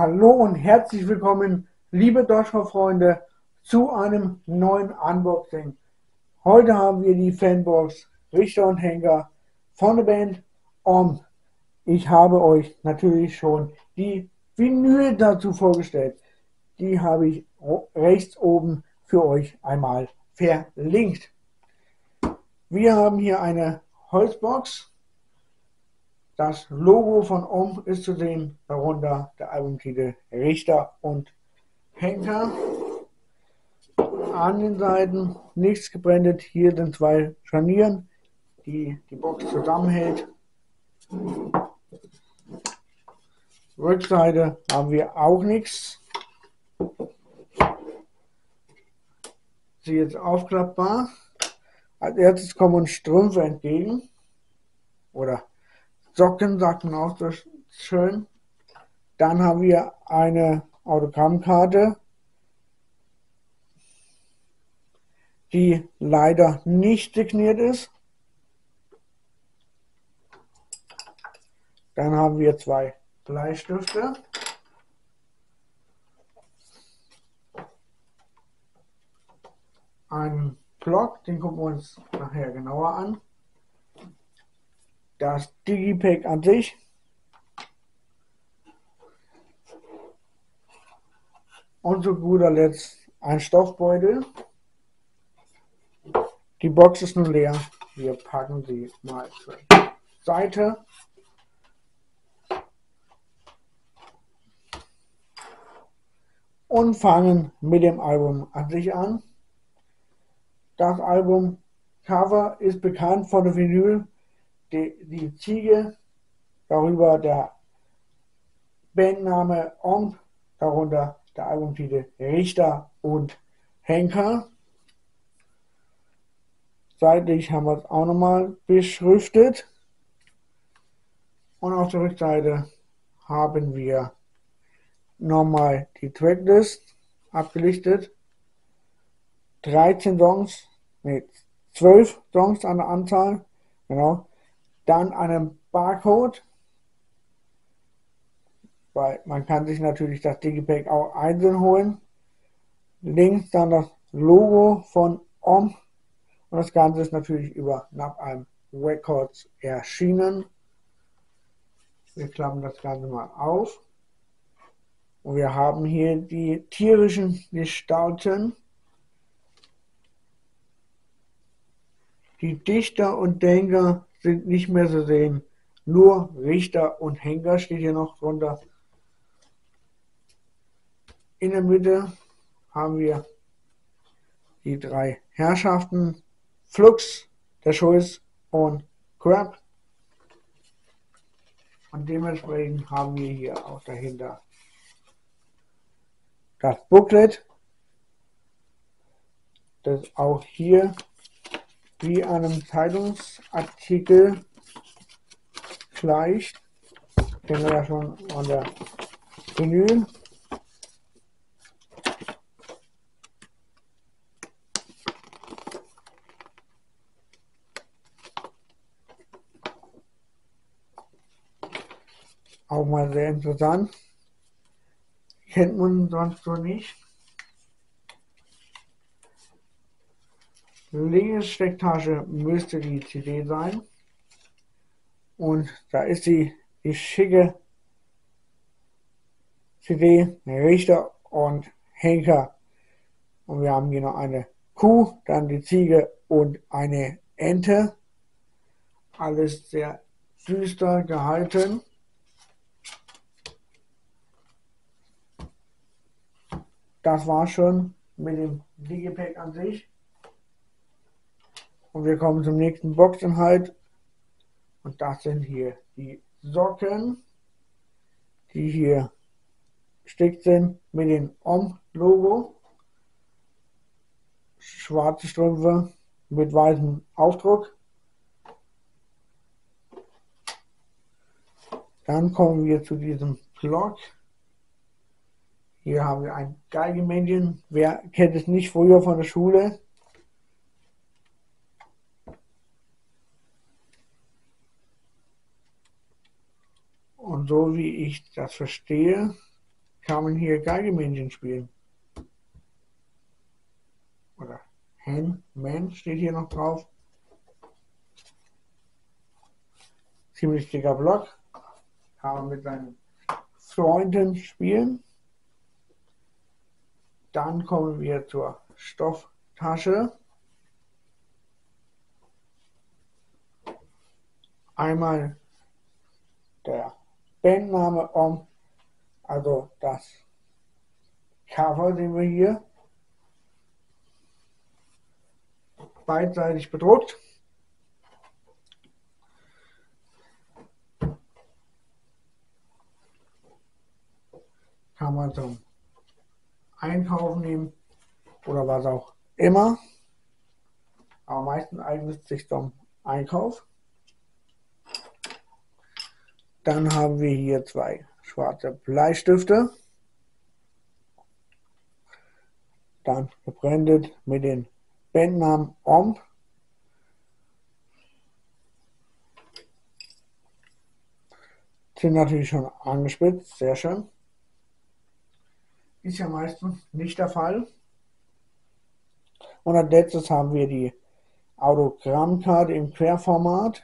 Hallo und herzlich willkommen, liebe Deutschrap-Freunde, zu einem neuen Unboxing. Heute haben wir die Fanbox Richter und Henker von der Band Om. Ich habe euch natürlich schon die Vinyl dazu vorgestellt. Die habe ich rechts oben für euch einmal verlinkt. Wir haben hier eine Holzbox das Logo von Om ist zu sehen, darunter der Albumtitel Richter und Henker. An den Seiten nichts gebrandet. Hier sind zwei Scharnieren, die die Box zusammenhält. Rückseite haben wir auch nichts. Sie jetzt aufklappbar. Als erstes kommen uns Strümpfe entgegen. Oder Socken sagt man auch so schön. Dann haben wir eine Autogrammkarte, die leider nicht signiert ist. Dann haben wir zwei Bleistifte. Einen Block, den gucken wir uns nachher genauer an das Digipack an sich. Und zu guter Letzt ein Stoffbeutel. Die Box ist nun leer. Wir packen sie mal zur Seite. Und fangen mit dem Album an sich an. Das Album Cover ist bekannt von der Vinyl die, die Ziege, darüber der Bandname Om, darunter der Albumtitel Richter und Henker. Seitlich haben wir es auch nochmal beschriftet. Und auf der Rückseite haben wir nochmal die Tracklist abgelichtet. 13 Songs, nee, 12 Songs an der Anzahl, genau. Dann einen Barcode, weil man kann sich natürlich das Digipack auch einzeln holen. Links dann das Logo von OM und das Ganze ist natürlich über Napalm Records erschienen. Wir klappen das Ganze mal auf. Und wir haben hier die tierischen Gestalten. Die Dichter und Denker sind nicht mehr zu sehen. Nur Richter und Henker steht hier noch drunter. In der Mitte haben wir die drei Herrschaften Flux, der Schulz und Crab. Und dementsprechend haben wir hier auch dahinter das Booklet, das auch hier wie einem Zeitungsartikel gleicht. Kennen wir ja schon an der Vinyl. Auch mal sehr interessant. Kennt man sonst so nicht. Linke Stecktasche müsste die CD sein. Und da ist die, die schicke CD, Richter und Henker. Und wir haben hier noch eine Kuh, dann die Ziege und eine Ente. Alles sehr düster gehalten. Das war schon mit dem Digipack an sich. Und wir kommen zum nächsten Boxinhalt. Und das sind hier die Socken, die hier gestickt sind mit dem OM-Logo. Schwarze Strümpfe mit weißem Aufdruck. Dann kommen wir zu diesem Block. Hier haben wir ein Geigemännchen. Wer kennt es nicht früher von der Schule? Und so wie ich das verstehe, kann man hier Geigemännchen spielen. Oder Handman steht hier noch drauf. Ziemlich dicker Block. Kann man mit seinen Freunden spielen. Dann kommen wir zur Stofftasche. Einmal der Bandname um, also das Cover sehen wir hier. Beidseitig bedruckt. Kann man zum Einkaufen nehmen oder was auch immer. Aber meistens eignet sich zum Einkauf. Dann haben wir hier zwei schwarze Bleistifte. Dann gebrandet mit den Bandnamen OM. Sind natürlich schon angespitzt, sehr schön. Ist ja meistens nicht der Fall. Und als letztes haben wir die Autogrammkarte im Querformat.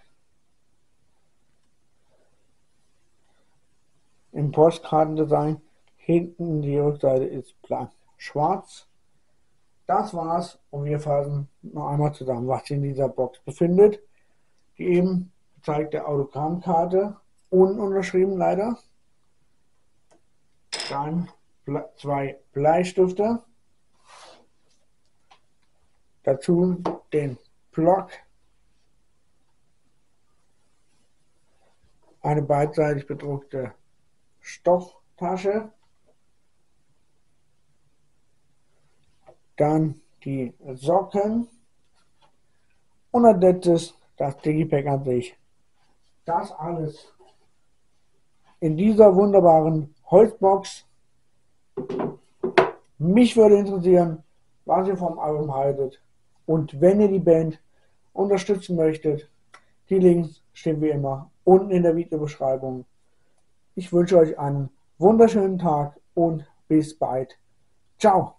Im Postkartendesign. Hinten die Rückseite ist blank schwarz. Das war's und wir fassen noch einmal zusammen, was sich in dieser Box befindet. Die eben gezeigte Autogrammkarte, ununterschrieben leider. Dann zwei Bleistifte. Dazu den Block. Eine beidseitig bedruckte Stofftasche. Dann die Socken. Und als letztes das Digipack an sich. Das alles in dieser wunderbaren Holzbox. Mich würde interessieren, was ihr vom Album haltet. Und wenn ihr die Band unterstützen möchtet, die Links stehen wie immer unten in der Videobeschreibung. Ich wünsche euch einen wunderschönen Tag und bis bald. Ciao.